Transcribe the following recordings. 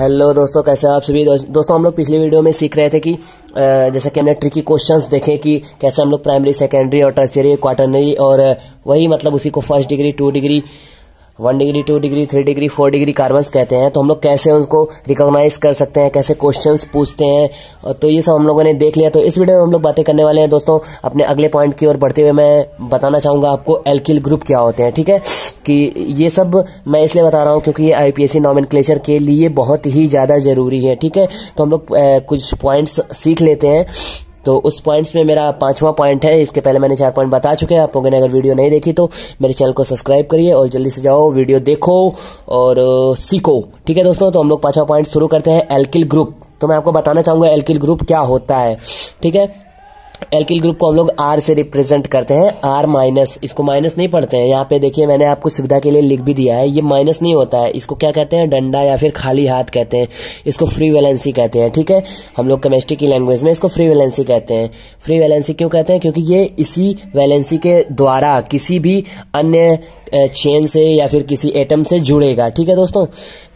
Hello दोस्तों, कैसे आप सभी? दोस्तों हम लोग पिछली वीडियो में सीख रहे थे कि जैसे कि हमने ट्रिकी क्वेश्चंस देखे कि कैसे हम लोग प्राइमरी सेकेंडरी और टर्सरी क्वार्टरनरी और वही मतलब उसी को first degree two degree one degree, two degree, three degree, four degree carbon कहते हैं तो हम लोग कैसे उनको रिकॉग्नाइज कर सकते हैं, कैसे क्वेश्चन पूछते हैं? तो ये सब हम लोगों ने देख लिया तो इस वीडियो में हम लोग बातें करने वाले हैं। दोस्तों, अपने अगले पॉइंट की ओर बढ़ते हुए मैं बताना चाहूँगा आपको एल्किल ग्रुप क्या होते हैं, ठीक है? कि ये सब मैं इसलिए बता रहा हूँ क्योंकि ये आईपीएससी नॉमिन के लिए बहुत ही ज़्यादा ज़रूरी है, ठीक है? तो हम लोग कुछ पॉइंट्स सीख लेते हैं। तो उस पॉइंट्स में मेरा पांचवा पॉइंट है, इसके पहले मैंने चार पॉइंट बता चुके हैं, आप लोगों ने अगर वीडियो नहीं देखी तो मेरे चैनल को सब्सक्राइब करिए और जल्दी से जाओ वीडियो देखो और सीखो। ठीक है दोस्तों तो हम लोग पांचवा पॉइंट शुरू करते हैं एल्किल ग्रुप तो मैं आपको बताना चाहूँगा एल्किल ग्रुप क्या होता है। ठीक है? एल्किल ग्रुप को हम लोग आर से रिप्रेजेंट करते हैं। आर माइनस इसको माइनस नहीं पढ़ते हैं। यहाँ पे देखिए, मैंने आपको सुविधा के लिए लिख भी दिया है। ये माइनस नहीं होता है। इसको क्या कहते हैं? डंडा या फिर खाली हाथ कहते हैं। इसको फ्री वैलेंसी कहते हैं, ठीक है? हम लोग केमिस्ट्री की लैंग्वेज में इसको फ्री वैलेंसी कहते हैं। फ्री वैलेंसी क्यों कहते हैं? क्योंकि ये इसी वैलेंसी के द्वारा किसी भी अन्य चेन से या फिर किसी एटम से जुड़ेगा, ठीक है दोस्तों?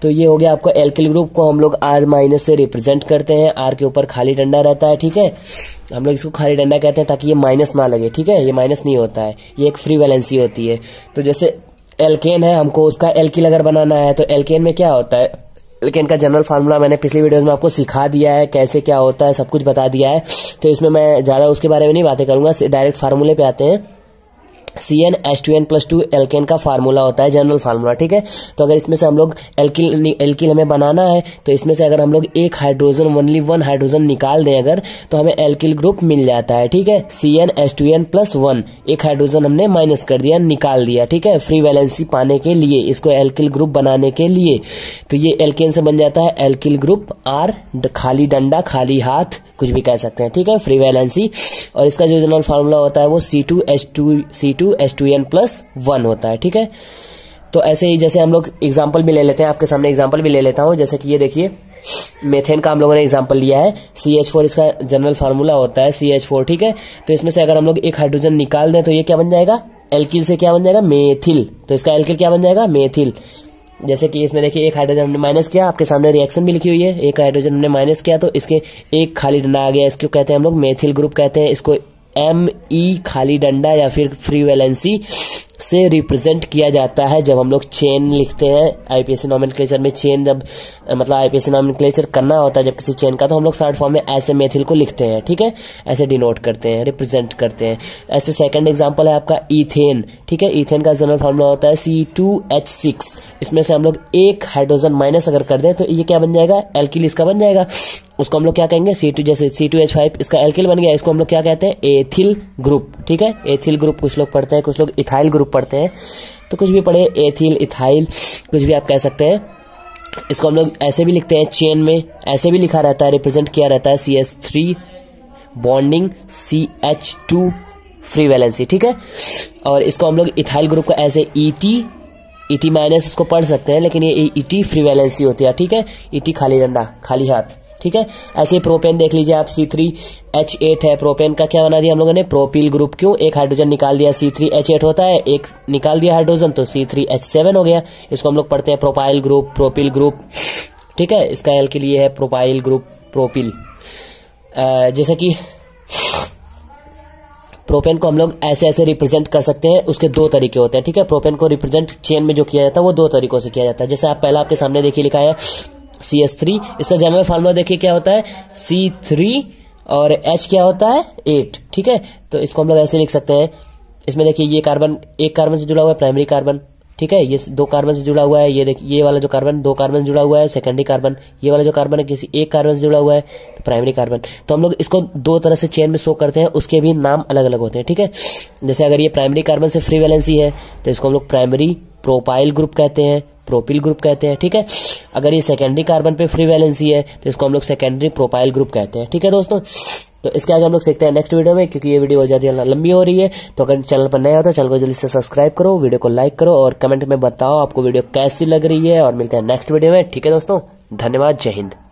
तो ये हो गया आपको एल्किल ग्रुप को हम लोग आर माइनस से रिप्रेजेंट करते हैं। आर के ऊपर खाली डंडा रहता है, ठीक है? हम लोग इसको खाली डंडा कहते हैं ताकि ये माइनस ना लगे, ठीक है? ये माइनस नहीं होता है। ये एक फ्री वैलेंसी होती है। तो जैसे एल्केन है, हमको उसका एल्किल अगर बनाना है तो एल्केन में क्या होता है? एल्केन का जनरल फार्मूला मैंने पिछली वीडियो में आपको सिखा दिया है, कैसे क्या होता है, सब कुछ बता दिया है। तो इसमें मैं ज़्यादा उसके बारे में नहीं बातें करूँगा डायरेक्ट फार्मूले पे आते हैं। C N H two N plus two alkane का फार्मूला होता है जनरल फार्मूला ठीक है? तो अगर इसमें से हम लोग एल्किल एल्किल हमें बनाना है तो इसमें से अगर हम लोग एक हाइड्रोजन ओनली वन हाइड्रोजन निकाल दें अगर तो हमें एल्किल ग्रुप मिल जाता है, ठीक है? C N H two N plus one एक हाइड्रोजन हमने माइनस कर दिया, निकाल दिया, ठीक है? फ्री वैलेंसी पाने के लिए, इसको एल्किल ग्रुप बनाने के लिए। तो ये एल्केन से बन जाता है एल्किल ग्रुप आर खाली डंडा, खाली हाथ कुछ भी कह सकते हैं, ठीक है? फ्री वैलेंसी और इसका जो जनरल फार्मूला होता है वो C two H two C two H two N plus one होता है, ठीक है? तो ऐसे ही जैसे हम लोग एग्ज़ाम्पल भी ले लेते हैं, आपके सामने एग्ज़ाम्पल भी ले लेता हूँ। जैसे कि ये देखिए मेथेन का हम लोगों ने एग्ज़ाम्पल लिया है। सी एच फोर इसका जनरल फार्मूला होता है सी एच फोर ठीक है? तो इसमें से अगर हम लोग एक हाइड्रोजन निकाल दें तो ये क्या बन जाएगा? एल्किल से क्या बन जाएगा? मेथिल तो इसका एल्किल क्या बन जाएगा? मेथिल जैसे कि इसमें देखिए, एक हाइड्रोजन हमने माइनस किया, आपके सामने रिएक्शन भी लिखी हुई है। एक हाइड्रोजन हमने माइनस किया तो इसके एक खाली डंडा आ गया। इसको कहते हैं हम लोग मेथिल ग्रुप कहते हैं। इसको एम ई खाली डंडा या फिर फ्री वैलेंसी से रिप्रेजेंट किया जाता है जब हम लोग चेन लिखते हैं आईपीएससी नॉमिनक्लेचर में चेन जब मतलब आईपीएससी नॉमिनक्लेचर करना होता है जब किसी चेन का तो हम लोग शॉर्ट फॉर्म में ऐसे मेथिल को लिखते हैं, ठीक है? ऐसे डिनोट करते हैं रिप्रेजेंट करते हैं। ऐसे सेकंड एग्जांपल है आपका इथेन ठीक है? इथेन का जनरल फॉर्मूला होता है सी टू एच सिक्स इसमें से हम लोग एक हाइड्रोजन माइनस अगर कर दें तो ये क्या बन जाएगा? एल्किल इसका बन जाएगा। उसको हम लोग क्या कहेंगे? सी टू जैसे सी टू एच फाइव इसका एल्किल बन गया। इसको हम लोग क्या कहते हैं? एथिल ग्रुप ठीक है? एथिल ग्रुप कुछ लोग पढ़ते हैं, कुछ लोग इथाइल ग्रुप पढ़ते हैं। तो कुछ भी पढ़े, एथिल, इथाइल, कुछ भी आप कह सकते हैं। इसको हम लोग ऐसे भी लिखते हैं, चेन में ऐसे भी लिखा रहता है, रिप्रेजेंट किया रहता है C S three bonding C H two free valency ठीक है? और इसको हम लोग इथाइल ग्रुप का ऐसे ई टी ईटी माइनस इसको पढ़ सकते हैं, लेकिन ये ईटी फ्री वैलेंसी होती है, ठीक है? ईटी खाली डंडा, खाली हाथ। ठीक है? ऐसे प्रोपेन देख लीजिए आप सी थ्री एच एट है। प्रोपेन का क्या बना दिया हम लोगों ने? प्रोपिल ग्रुप क्यों? एक हाइड्रोजन निकाल दिया सी थ्री एच एट होता है, एक निकाल दिया हाइड्रोजन तो सी थ्री एच सेवन हो गया। इसको हम लोग पढ़ते हैं प्रोपाइल ग्रुप प्रोपिल ग्रुप ठीक है? इसका एल के लिए है प्रोपाइल ग्रुप प्रोपिल जैसे कि प्रोपेन को हम लोग ऐसे ऐसे रिप्रेजेंट कर सकते हैं, उसके दो तरीके होते हैं। ठीक है? प्रोपेन को रिप्रेजेंट चेन में जो किया जाता है, वो दो तरीकों से किया जाता है। जैसे आप पहला आपके सामने देखिए लिखा है सी एस थ्री इसका जनरल फार्मूला देखिए क्या होता है? सी थ्री और एच क्या होता है? एट ठीक है? तो इसको हम लोग ऐसे लिख सकते हैं। इसमें देखिए, ये कार्बन एक कार्बन से जुड़ा हुआ है प्राइमरी कार्बन ठीक है? ये दो कार्बन से जुड़ा हुआ है, ये देखिए ये वाला जो कार्बन दो कार्बन से जुड़ा हुआ है सेकेंडरी कार्बन ये वाला जो कार्बन है, किसी एक कार्बन से जुड़ा हुआ है तो प्राइमरी कार्बन तो हम लोग इसको दो तरह से चेन में शो करते हैं, उसके भी नाम अलग अलग होते हैं, ठीक है? जैसे अगर ये प्राइमरी कार्बन से फ्री वैलेंसी है तो इसको हम लोग प्राइमरी प्रोपाइल ग्रुप कहते हैं। प्रोपिल ग्रुप कहते हैं, ठीक है? अगर ये सेकेंडरी कार्बन पे फ्री वैलेंसी है तो इसको हम लोग सेकेंडरी प्रोपाइल ग्रुप कहते हैं, ठीक है दोस्तों? तो इसके आगे हम लोग सीखते हैं नेक्स्ट वीडियो में, क्योंकि ये वीडियो बहुत ज़्यादा लंबी हो रही है। तो अगर चैनल पर नया हो तो चैनल को जल्दी से सब्सक्राइब करो वीडियो को लाइक करो और कमेंट में बताओ आपको वीडियो कैसी लग रही है, और मिलते हैं नेक्स्ट वीडियो में, ठीक है दोस्तों? धन्यवाद, जय हिंद।